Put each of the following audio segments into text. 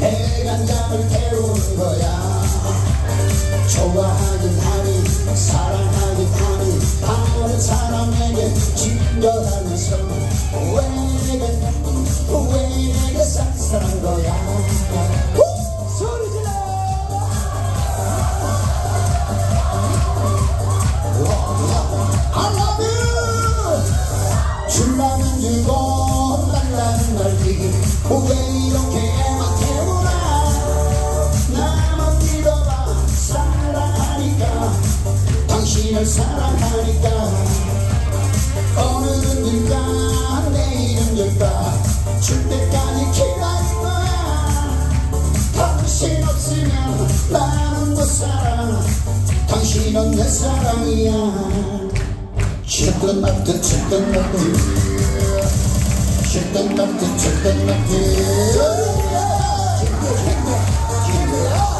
해간장을 태우는 거야 좋아하긴 하니 사랑하긴 하니 아무 사람에게 진정하면서 왜 내겐 당신을 사랑하니까 오늘은 일까 내일은 일까 줄 때까지 기다릴 거야 당신 없으면 나는 못 살아 당신은 내 사랑이야 Chicken nugget, chicken nugget Chicken nugget, chicken nugget Hey,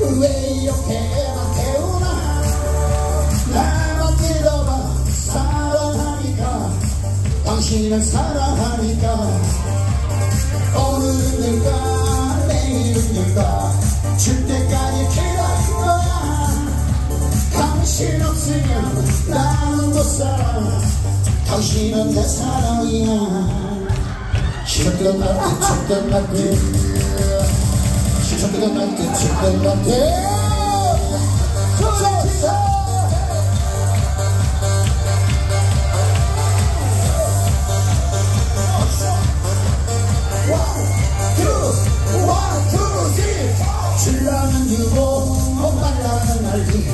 왜 이렇게만 태우나? 나만 믿어봐 사랑하니까. 당신을 사랑하니까. 오늘은 일까 내일은 일까 줄 때까지 기다릴 거야. 당신 없으면 나는 못 살아. 당신은 내 사랑이야 Nugget, chicken nugget 질라는 주고 말라는 날기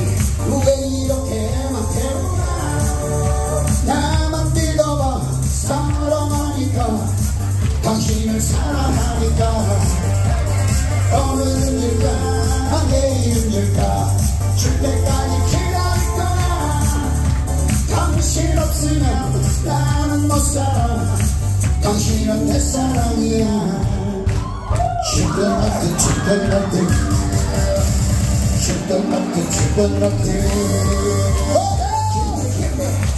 왜 이렇게만 태우나 나만 믿어봐 사랑하니까 당신을 사랑하니까 나는 못 살아 당신은 내 사랑이야 Chicken nugget, chicken nugget Chicken nugget, chicken nugget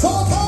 좋다